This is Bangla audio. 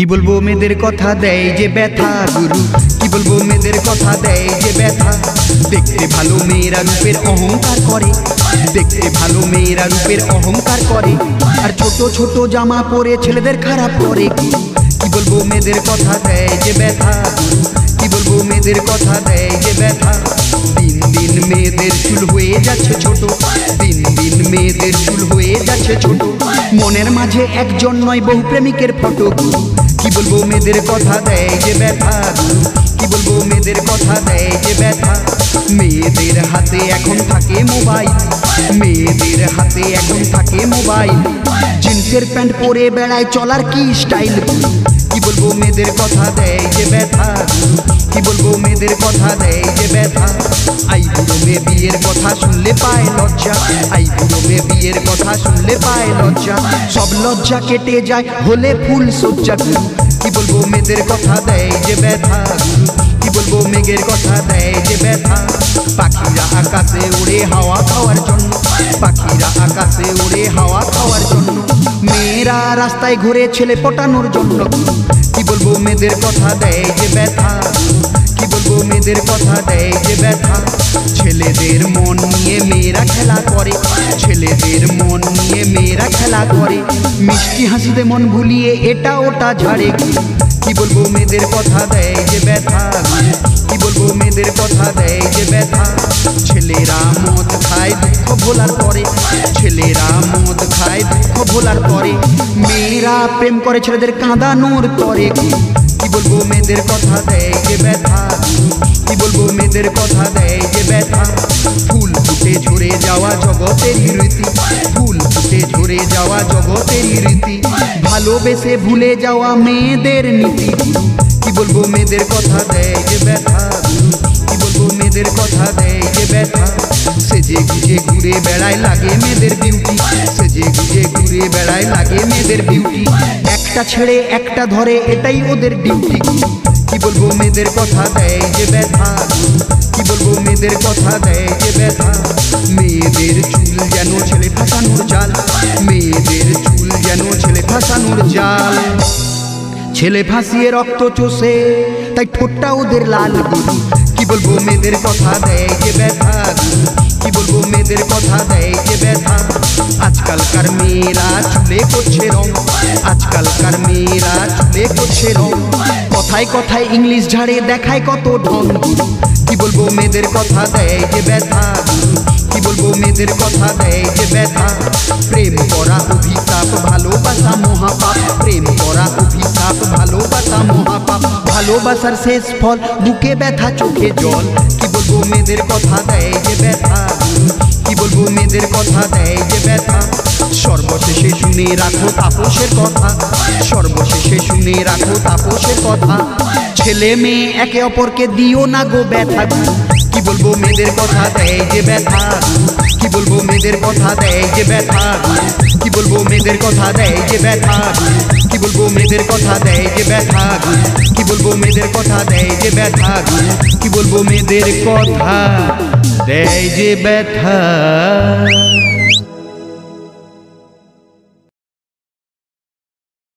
কি বলব মেয়েদের কথা দেয় যে ব্যথা, গুরু? কি বলব মেয়েদের কথা দেয় যে ব্যথা? দেখতে ভালো মেয়েরা রূপের অহংকার করে। দেখতে ভালো মেয়েরা রূপের অহংকার করে। আর ছোট ছোট জামা পরে ছেলেদের খারাপ করে কি? বলব মেয়েদের কথা দেয় যে ব্যথা কি বলব মেয়েদের কথা দেয় যে ব্যথা? দিন দিন মেয়েদের চুল হয়ে যাচ্ছে ছোট। দিন মেয়েদের চুল হয়ে যাচ্ছে ছোট। মনের মাঝে একজন নয় বহু প্রেমিকের ফটো। কি বলব মেয়েদের কথা দেয় যে ব্যথা? কি বলব মেয়েদের কথা দেয় যে ব্যথা? মেয়েদের হাতে এখন থাকে মোবাইল। মেয়েদের হাতে এখন থাকে মোবাইল। জিন্সের প্যান্ট পরে বেড়ায় চলার কি স্টাইল? কি বলব মেয়েদের কথা দেয় যে ব্যথা? কি বলব মেয়েদের কথা দেয় যে ব্যথা? আই বুড়ো মেয়ে বিয়ের কথা শুনলে পায় লজ্জা। আই বুড়ো মেয়ে বিয়ের কথা শুনলে পায় লজ্জা। সব লজ্জা কেটে যায়, হলে ফুল সজ্জা গুরু কি বলব মেয়েদের কথা দেয় যে ব্যথা? কি বলব মেঘের কথা দেয় যে ব্যথা? পাখিরা আকাশে উড়ে হাওয়া খাওয়ার জন্য আকাশে উড়ে হাওয়া খাওয়ার জন্য। মেয়েরা রাস্তায় ঘুরে ছেলে পটানোর জন্য। কি বলব মেয়েদের কথা দেয় যে ব্যথা? কি বলব মেয়েদের কথা দেয় যে ব্যথা? ছেলেদের মন নিয়ে মেয়েরা খেলা করে। ছেলেদের মন নিয়ে মেয়েরা খেলা করে। মিষ্টি হাসিতে মন ভুলিয়ে এটা ওটা ঝাড়ে। কি বলব মেয়েদের কথা দেয় যে ব্যথা? কি বলব মেয়েদের কথা দেয় যে ব্যথা? ছেলেরা মদ খায় ভোলার পরে ছেলেরা মদ খায় দুঃখ ভোলার পরে মেয়েরা প্রেম করে ছেলেদের কাঁদানোর তরে। কি বলব মেয়েদের কথা দেয় যে ব্যথা? কি বলব মেয়েদের কথা দেয় যে ব্যথা? ফুল ফুটে ঝরে যাওয়া জগতের রীতি। ফুল ফুটে ঝরে যাওয়া জগতের রীতি। ভালোবেসে ভুলে যাওয়া মেয়েদের নীতি। কি বলব মেয়েদের কথা দেয় যে ব্যথা? মেয়েদের কথা দেয় যে ব্যথা। সেজে গুজে ঘুরে বেড়ায় লাগে মেয়েদের বিউটি সেজে গুজে ঘুরে বেড়ায় লাগে মেয়েদের বিউটি একটা ছেড়ে, একটা ধরে, এটাই ওদের ডিউটি কি বলব মেয়েদের কথা দেয় যে ব্যথা? কি বলব মেয়েদের কথা দেয় যে ব্যথা? মেয়েদের চুল যেন ছেলে ফাঁসানোর জাল মেয়েদের চুল যেন ছেলে ফাঁসানোর জাল ছেলে ফাঁসিয়ে রক্ত চষে, তাই ঠোঁটটা ওদের লাল গুরু। বলব মেয়েদের কথা দেয় যে ব্যথা। কি বলব মেয়েদের কথা দেয় যে ব্যথা। আজকালকার মেয়েরা চুলে করছে রং। আজকালকার মেয়েরা চুলে করছে রং। কথায় কথায় ইংলিশ ঝাড়ে দেখায় কত ঢং। কি বলব মেয়েদের কথা দেয় যে ব্যথা। কি বলব মেয়েদের কথা দেয় যে ব্যথা। প্রেম করা অভিশাপ, ভালোবাসা মহাপাপ। প্রেম করা অভিশাপ, ভালোবাসা মহাপাপ। ভালোবাসার শেষ ফল, বুকে ব্যথা, চোখে জল। কি বলব মেয়েদের কথা, দেয় যে ব্যথা? কি বলব মেয়েদের কথা, দেয় যে ব্যথা? সর্বশেষে শুনে রাখো তাপসের কথা। সর্বশেষে শুনে রাখো তাপসের কথা। ছেলে মেয়ে একে অপরকে দিও না গো ব্যথা। কি বলব মেয়েদের কথা, দেয় যে ব্যথা? মেয়েদের কথা দেয় যে ব্যথা কি বলব মেয়েদের কথা দেয় যে ব্যথা কি বলব মেয়েদের কথা দেয় যে ব্যথা কি বলব মেয়েদের কথা দেয় যে ব্যথা কি বলব মেয়েদের কথা দেয় যে ব্যথা